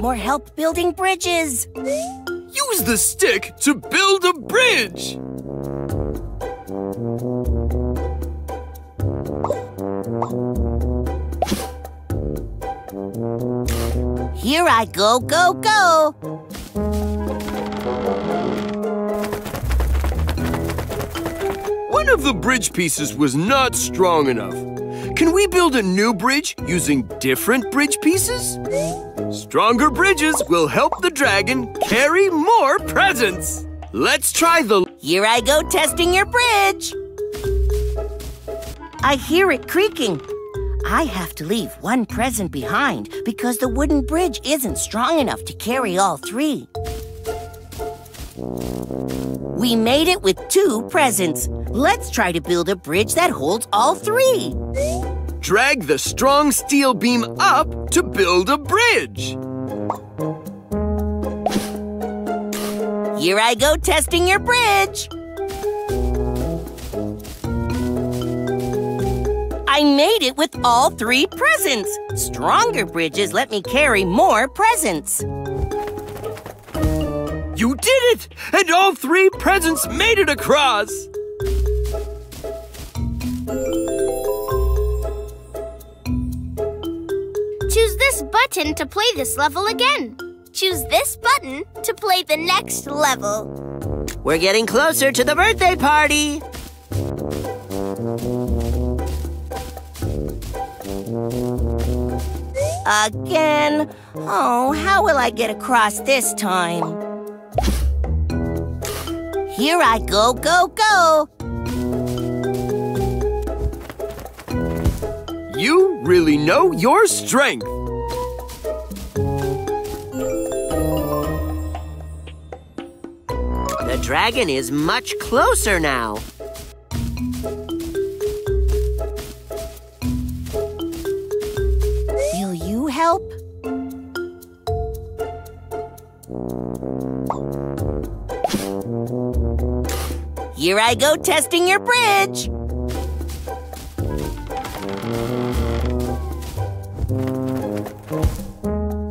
more help building bridges. Use the stick to build a bridge. Here I go, go, go. One of the bridge pieces was not strong enough. Can we build a new bridge using different bridge pieces? Stronger bridges will help the dragon carry more presents. Let's try the... Here I go testing your bridge. I hear it creaking. I have to leave one present behind because the wooden bridge isn't strong enough to carry all three. We made it with two presents. Let's try to build a bridge that holds all three. Drag the strong steel beam up to build a bridge. Here I go testing your bridge. I made it with all three presents. Stronger bridges let me carry more presents. You did it! And all three presents made it across! Choose this button to play this level again. Choose this button to play the next level. We're getting closer to the birthday party. Again? Oh, how will I get across this time? Here I go, go, go! You really know your strength. The dragon is much closer now. Will you help? Here I go testing your bridge.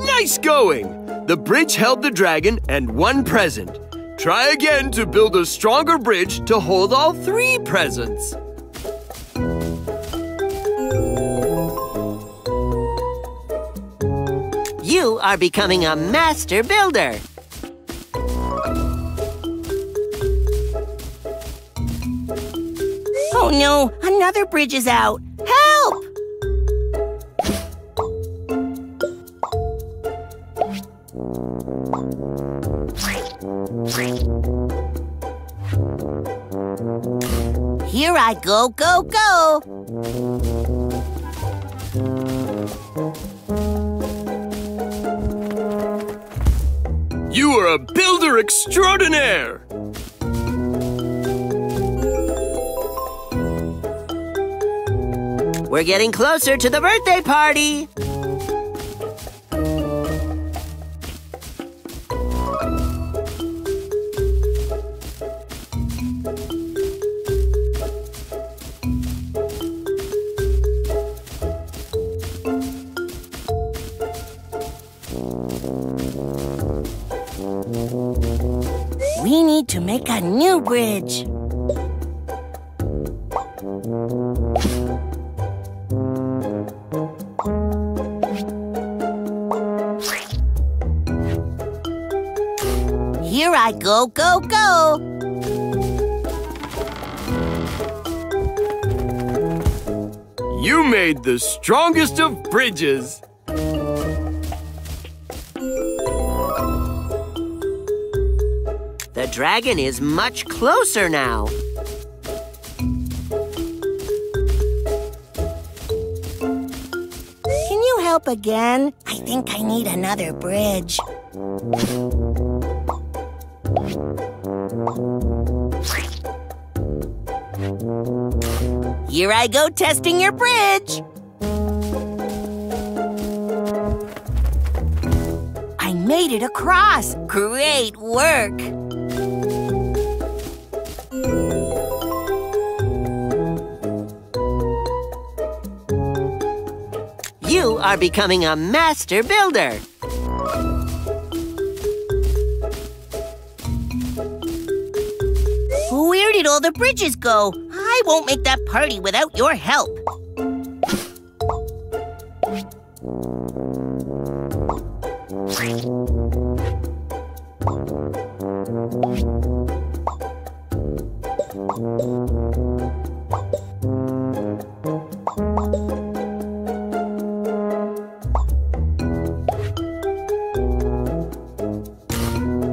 Nice going! The bridge held the dragon and one present. Try again to build a stronger bridge to hold all three presents. You are becoming a master builder. Oh no, another bridge is out. Help! Here I go, go, go! You are a builder extraordinaire! We're getting closer to the birthday party. We need to make a new bridge. Here I go, go, go! You made the strongest of bridges. The dragon is much closer now. Can you help again? I think I need another bridge. Here I go testing your bridge. I made it across. Great work. You are becoming a master builder. Where did all the bridges go? I won't make that party without your help.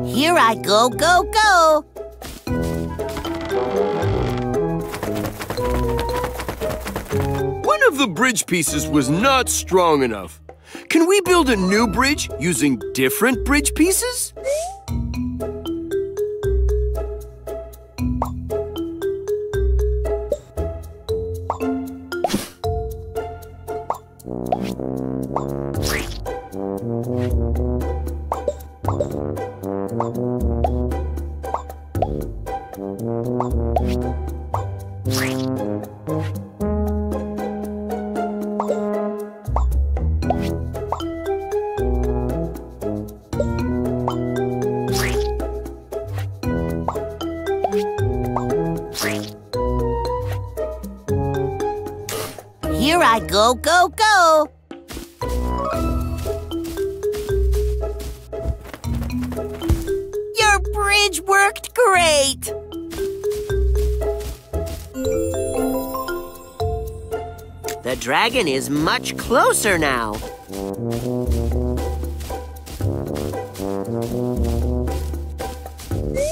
Here I go, go, go! One of the bridge pieces was not strong enough. Can we build a new bridge using different bridge pieces? I go, go, go! Your bridge worked great! The dragon is much closer now.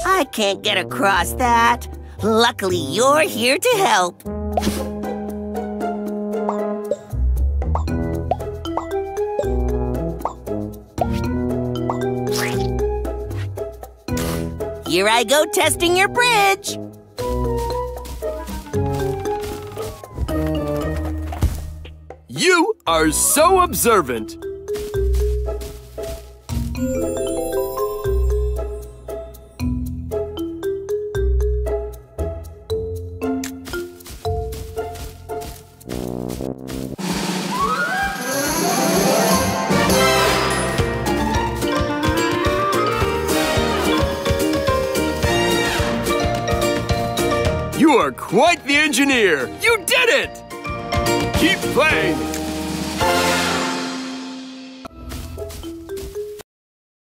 I can't get across that. Luckily, you're here to help. Here I go testing your bridge. You are so observant. You are quite the engineer. You did it! Keep playing.